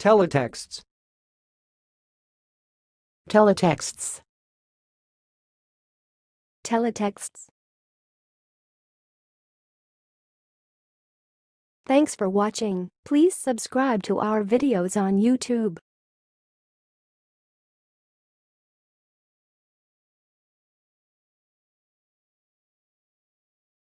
Teletexts. Teletexts. Teletexts. Thanks for watching. Please subscribe to our videos on YouTube.